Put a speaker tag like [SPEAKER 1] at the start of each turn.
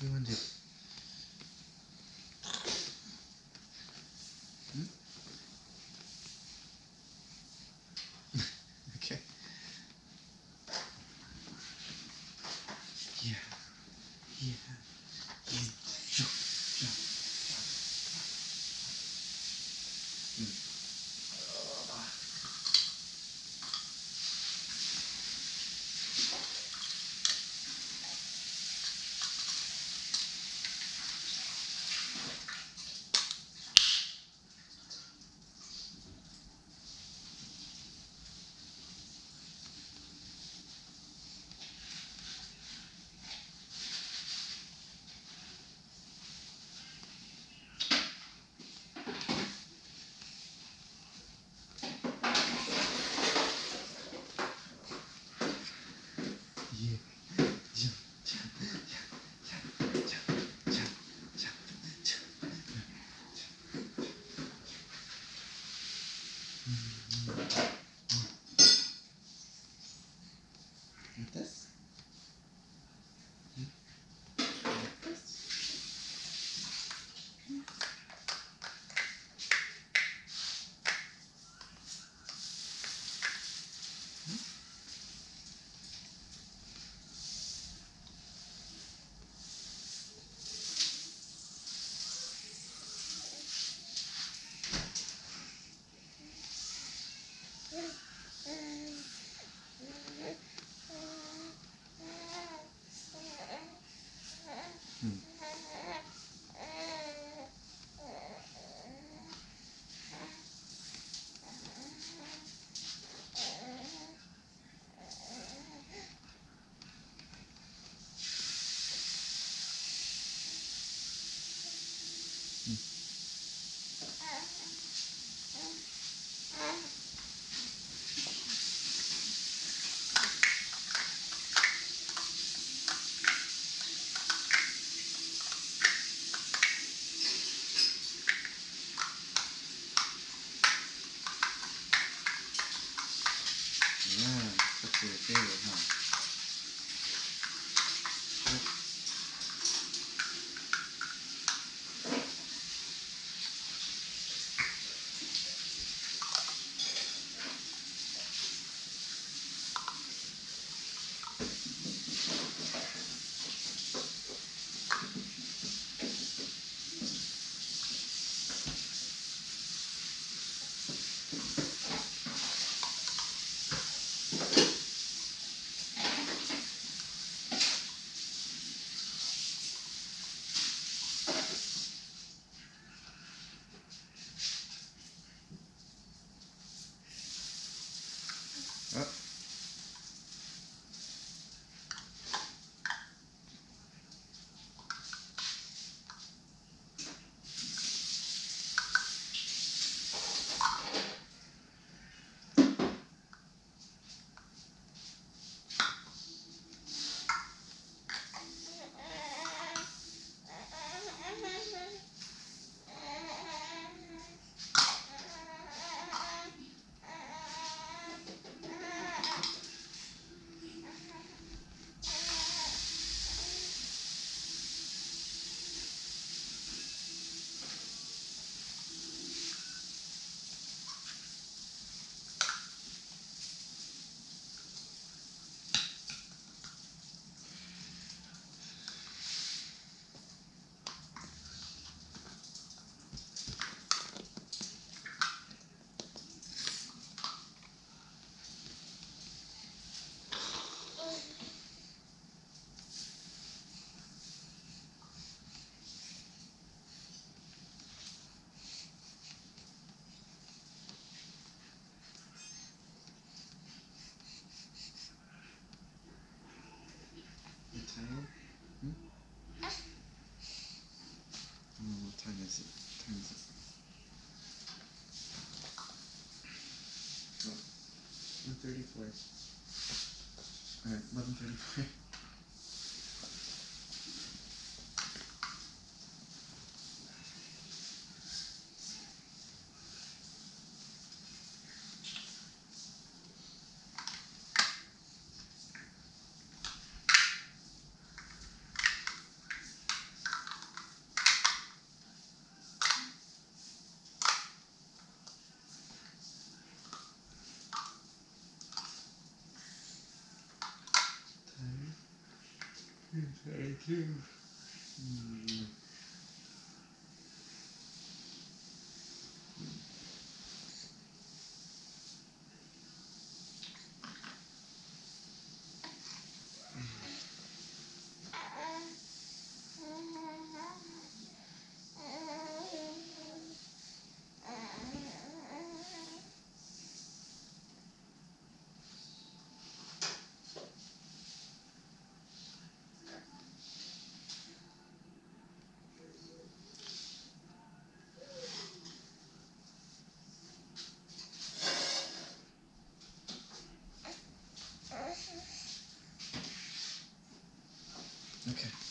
[SPEAKER 1] 그리고 이제 134. Alright, 1134. two. Okay.